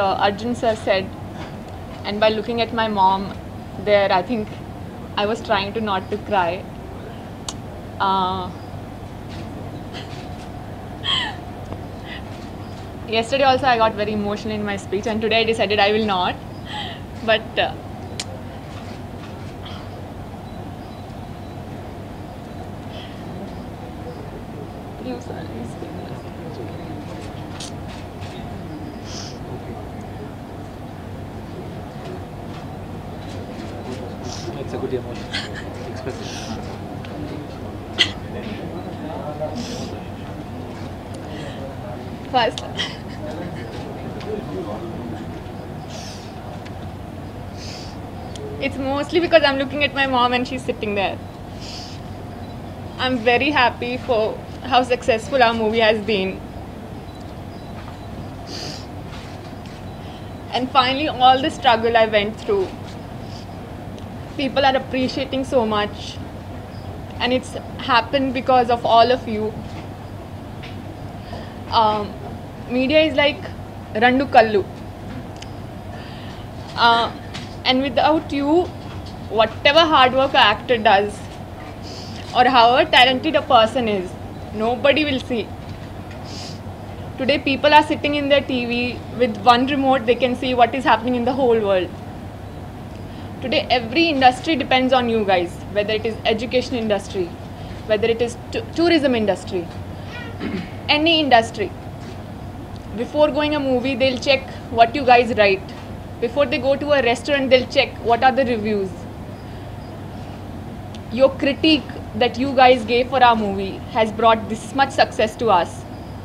uh, Arjun sir said, and by looking at my mom there, I think I was trying to not to cry. Uh, yesterday also I got very emotional in my speech, and today I decided I will not. But uh, you, sir, you speak now. It's emotion. It's mostly because I'm looking at my mom and she's sitting there. I'm very happy for how successful our movie has been. And finally, all the struggle I went through, people are appreciating so much. And it's happened because of all of you. Um, media is like Randu Kallu. Uh, and without you, whatever hard work an actor does, or however talented a person is, nobody will see. Today, people are sitting in their TV with one remote, they can see what is happening in the whole world. Today, every industry depends on you guys, whether it is education industry, whether it is tourism industry, any industry. Before going a movie, they'll check what you guys write. Before they go to a restaurant, they'll check what are the reviews. Your critique that you guys gave for our movie has brought this much success to us,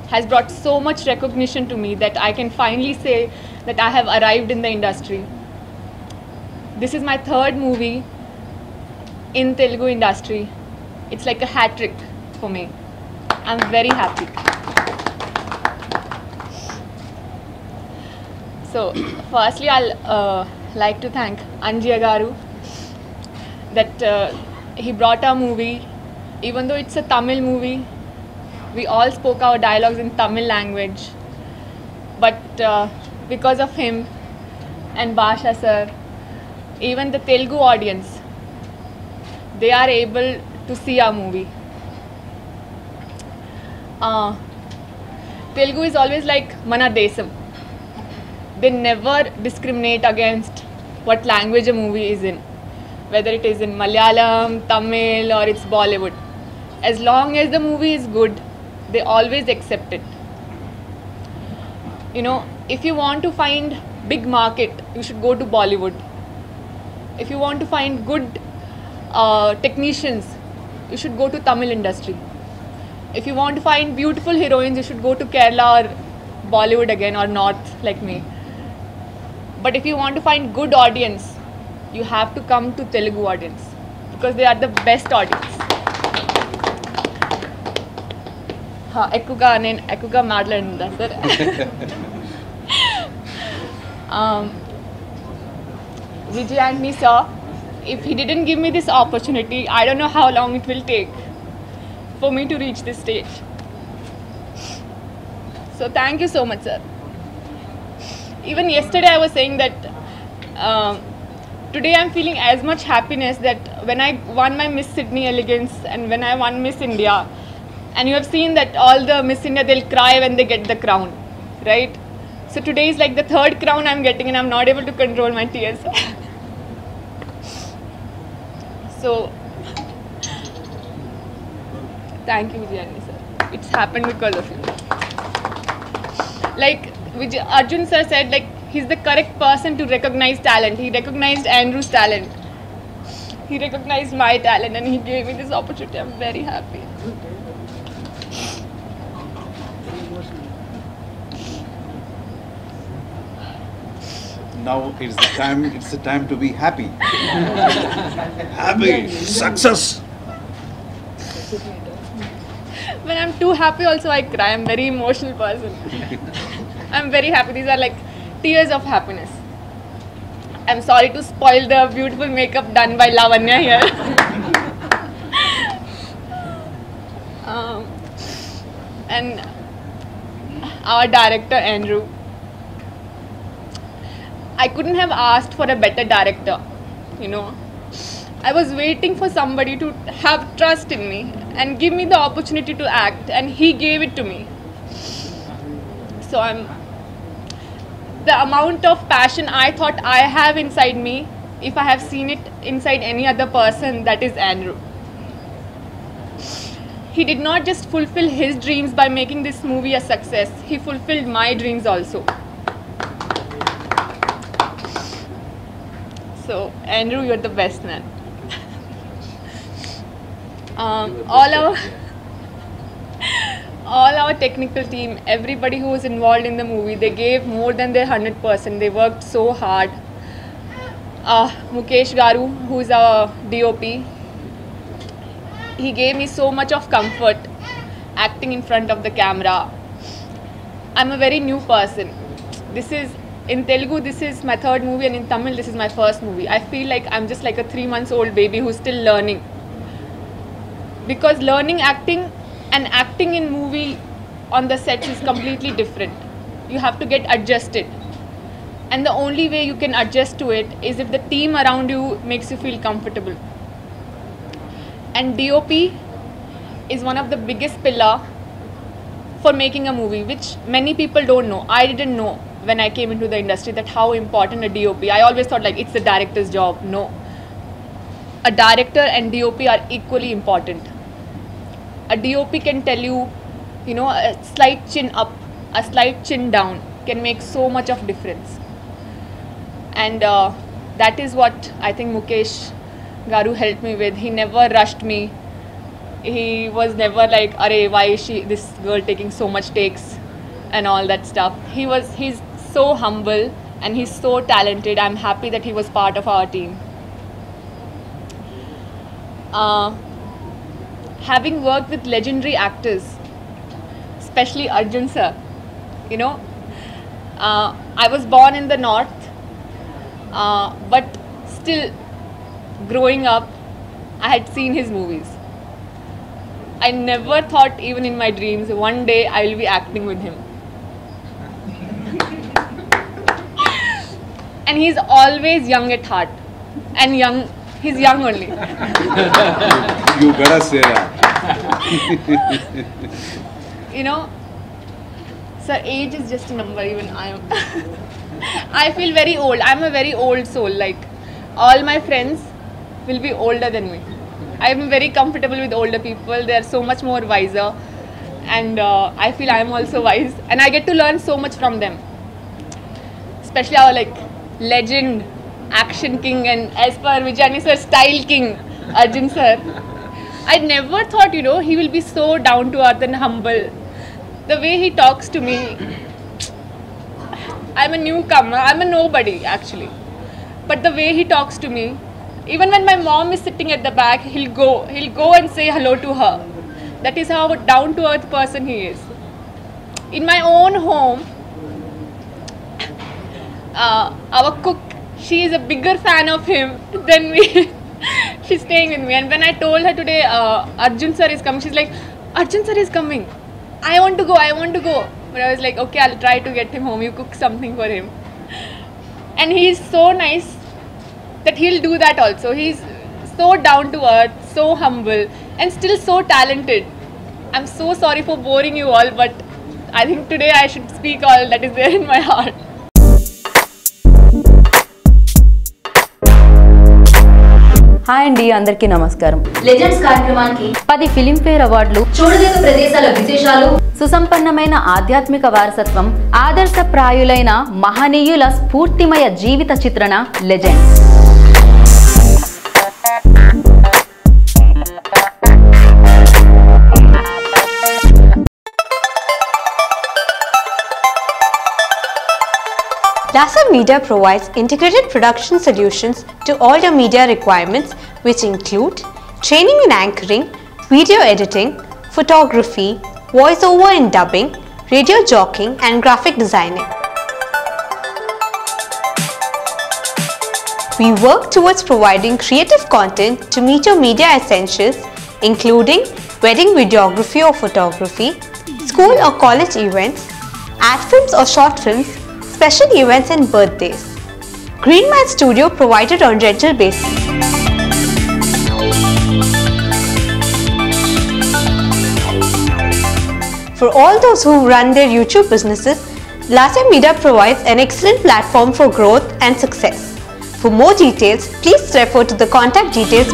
has brought so much recognition to me that I can finally say that I have arrived in the industry. This is my third movie in Telugu industry. It's like a hat trick for me. I'm very happy. So, firstly, I'll uh, like to thank Anjia Garu that uh, he brought our movie, even though it's a Tamil movie. We all spoke our dialogues in Tamil language, but uh, because of him and Basha sir, even the Telugu audience, they are able to see our movie. Uh, Telugu is always like Mana Desam. They never discriminate against what language a movie is in, whether it is in Malayalam, Tamil, or it's Bollywood. As long as the movie is good, they always accept it. You know, if you want to find big market, you should go to Bollywood If you want to find good uh, technicians, you should go to Tamil industry. If you want to find beautiful heroines, you should go to Kerala or Bollywood again or North like me. But if you want to find good audience, you have to come to Telugu audience because they are the best audience. హా, ఎక్కువగా నేను ఎక్కువగా మాట్లాడిందా sir Vijay Antony sir, if he didn't give me this opportunity, I don't know how long it will take for me to reach this stage. So thank you so much, sir. Even yesterday, I was saying that um, today I'm feeling as much happiness that when I won my Miss Sydney Elegance and when I won Miss India, and you have seen that all the Miss India they'll cry when they get the crown, right? So today is like the third crown I'm getting, and I'm not able to control my tears. so thank you, Vijay Antony sir. It's happened because of you like Vijay, Arjun sir said, like he's the correct person to recognize talent. He recognized Andrew's talent. He recognized my talent and he gave me this opportunity. I'm very happy. Now it's the time. It's the time to be happy. happy success. When I'm too happy, also I cry. I'm very emotional person. I'm very happy. These are like tears of happiness. I'm sorry to spoil the beautiful makeup done by Lavanya here. um, and our director Andrew. I couldn't have asked for a better director, you know. I was waiting for somebody to have trust in me and give me the opportunity to act, and he gave it to me. So I'm the amount of passion I thought I have inside me, if I have seen it inside any other person, that is Andrew. He did not just fulfill his dreams by making this movie a success, he fulfilled my dreams also. So, Andrew, you're the best man. um, all our all our technical team, everybody who was involved in the movie, they gave more than their 100%. They worked so hard. Uh, Mukesh Garu, who's our DOP, he gave me so much of comfort acting in front of the camera. I'm a very new person. This is in Telugu, this is my third movie, and in Tamil, this is my first movie. I feel like I'm just like a three months old baby who's still learning. Because learning acting and acting in movie on the sets is completely different. You have to get adjusted. And the only way you can adjust to it is if the team around you makes you feel comfortable. And DOP is one of the biggest pillar for making a movie, which many people don't know. I didn't know when I came into the industry that how important a DOP. I always thought like it's the director's job. No. A director and DOP are equally important. A DOP can tell you, you know, a slight chin up, a slight chin down can make so much of difference. And uh, that is what I think Mukesh Garu helped me with. He never rushed me. He was never like, "Arey, why is she this girl taking so much takes?" and all that stuff. He was he's so humble and he's so talented. I'm happy that he was part of our team. Uh, having worked with legendary actors, especially Arjun sir, you know, uh, I was born in the north, uh, but still growing up, I had seen his movies. I never thought, even in my dreams, one day I will be acting with him. And he's always young at heart. And young, he's young only. You better say that. you know, sir, age is just a number, even I am. I feel very old. I'm a very old soul. Like, all my friends will be older than me. I'm very comfortable with older people. They are so much more wiser. And uh, I feel I'm also wise. And I get to learn so much from them. Especially our like legend, action king, and as per Vijay Antony sir, style king, Arjun sir. I never thought, you know, he will be so down to earth and humble. The way he talks to me, I'm a newcomer, I'm a nobody actually. But the way he talks to me, even when my mom is sitting at the back, he'll go, he'll go and say hello to her. That is how a down to earth person he is. In my own home, uh, our cook, she is a bigger fan of him than me. she's staying with me. And when I told her today, uh, Arjun sir is coming, she's like, Arjun sir is coming. I want to go, I want to go. But I was like, okay, I'll try to get him home. You cook something for him. And he's so nice that he'll do that also. He's so down to earth, so humble, and still so talented. I'm so sorry for boring you all, but I think today I should speak all that is there in my heart. Hi అండి అందరికీ నమస్కారం. Legends కార్యక్రమానికి పది Filmfare అవార్డులు చూడదగ్గ ప్రదేశాల విశేషాలు సుసంపన్నమైన ఆధ్యాత్మిక వారసత్వం ఆదర్శప్రాయులైన మహనీయుల స్ఫూర్తిమయ జీవిత చిత్రణ legends. Laasya Media provides integrated production solutions to all your media requirements which include training in anchoring, video editing, photography, voiceover and dubbing, radio jockeying and graphic designing. We work towards providing creative content to meet your media essentials including wedding videography or photography, school or college events, ad films or short films, special events and birthdays. Greenman Studio provided on rental basis. For all those who run their YouTube businesses, Media provides an excellent platform for growth and success. For more details, please refer to the contact details